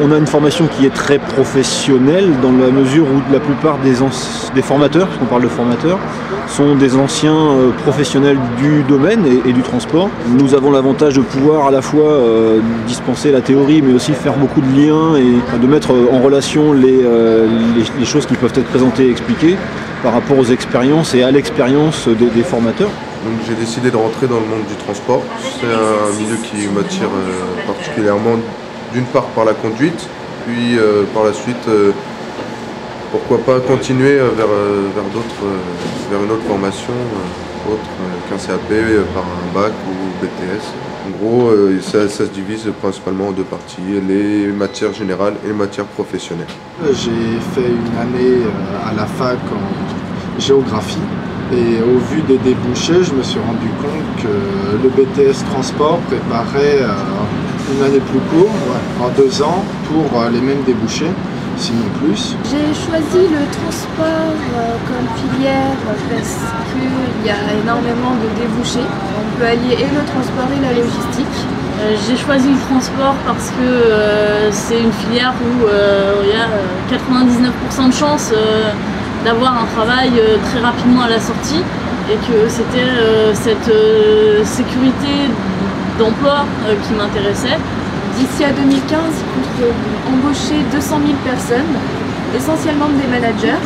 on a une formation qui est très professionnelle dans la mesure où la plupart des, formateurs, parce qu'on parle de formateurs, sont des anciens euh, professionnels du domaine et, du transport. Nous avons l'avantage de pouvoir à la fois euh, dispenser la théorie mais aussi faire beaucoup de liens et de mettre en relation les, choses qui peuvent être présentées et expliquées par rapport aux expériences et à l'expérience des, formateurs. J'ai décidé de rentrer dans le monde du transport. C'est un milieu qui m'attire particulièrement d'une part par la conduite, puis euh, par la suite, euh, pourquoi pas continuer euh, vers, vers, vers une autre formation, autre qu'un CAP par un bac ou BTS. En gros, ça, se divise principalement en deux parties, les matières générales et les matières professionnelles. J'ai fait une année à la fac en géographie et au vu des débouchés, je me suis rendu compte que le BTS transport préparait une année plus court, en deux ans, pour euh, les mêmes débouchés, sinon plus. J'ai choisi le transport euh, comme filière parce qu'il y a énormément de débouchés. On peut allier et le transport et la logistique. Euh, j'ai choisi le transport parce que c'est une filière où il y a 99% de chances d'avoir un travail très rapidement à la sortie et que c'était cette sécurité d'emploi euh, qui m'intéressait. D'ici à 2015, pour embaucher 200 000 personnes, essentiellement des managers,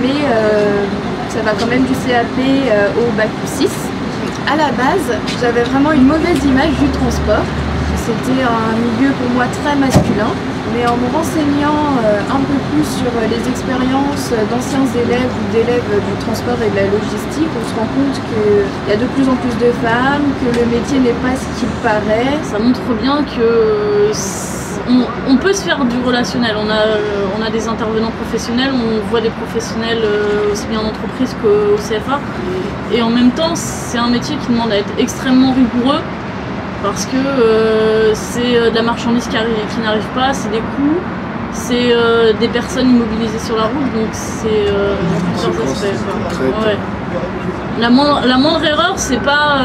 mais euh, ça va quand même du CAP euh, au bac 6. À la base, j'avais vraiment une mauvaise image du transport. C'était un milieu pour moi très masculin. Mais en me renseignant un peu sur les expériences d'anciens élèves ou d'élèves du transport et de la logistique, on se rend compte qu'il y a de plus en plus de femmes, que le métier n'est pas ce qu'il paraît. Ça montre bien que on, peut se faire du relationnel. On a, on a des intervenants professionnels, on voit des professionnels aussi bien en entreprise qu'au CFA. Et en même temps, c'est un métier qui demande à être extrêmement rigoureux parce que euh, c'est euh, de la marchandise qui, n'arrive pas, c'est des coûts, c'est euh, des personnes immobilisées sur la route, donc c'est plusieurs aspects. La, moindre, erreur, c'est pas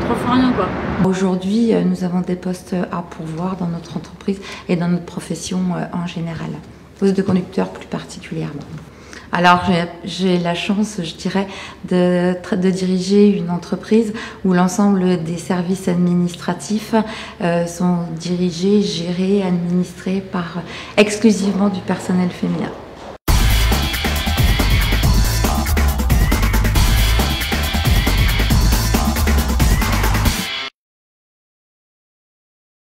trois fois rien quoi. Aujourd'hui, nous avons des postes à pourvoir dans notre entreprise et dans notre profession en général. Poste de conducteur plus particulièrement. Alors j'ai la chance, je dirais, de, de, diriger une entreprise où l'ensemble des services administratifs euh, sont dirigés, gérés, administrés par exclusivement du personnel féminin.